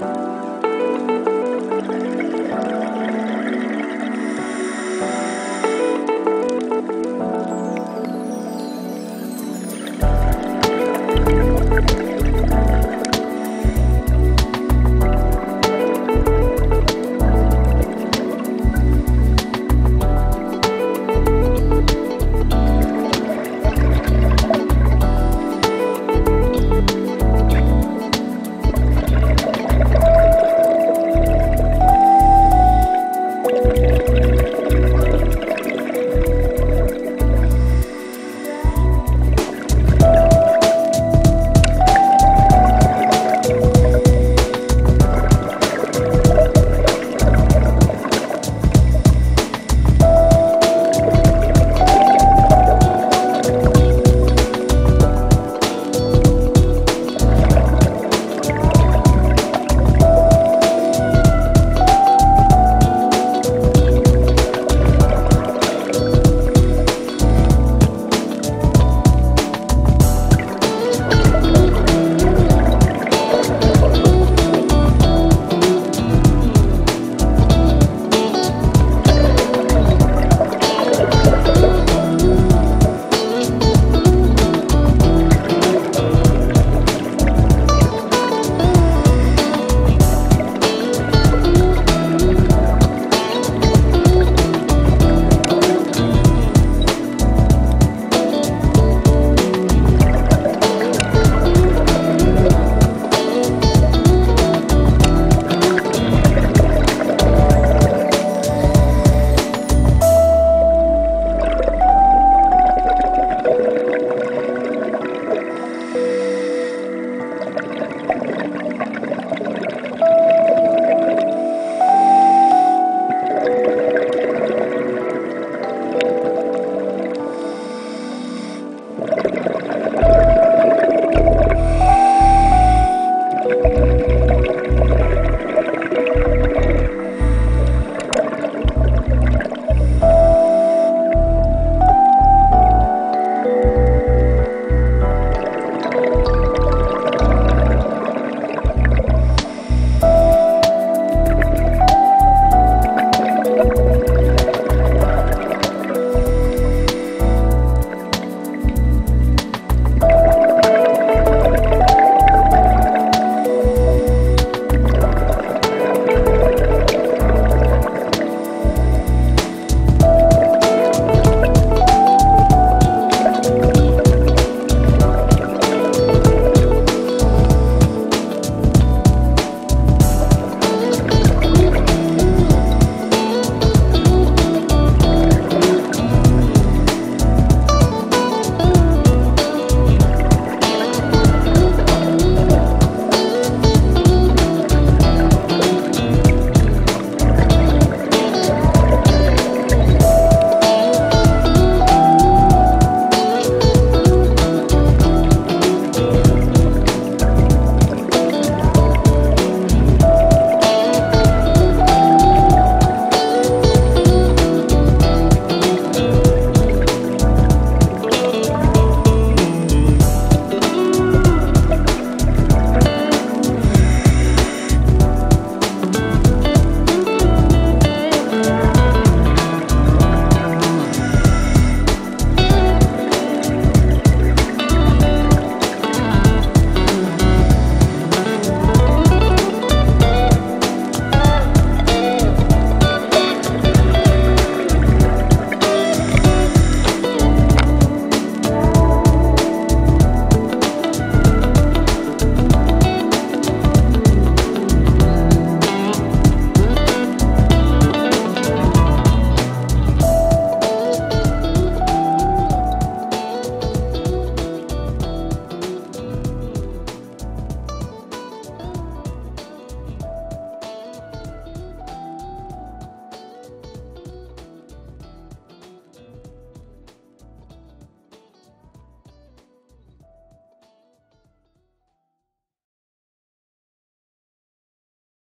Bye.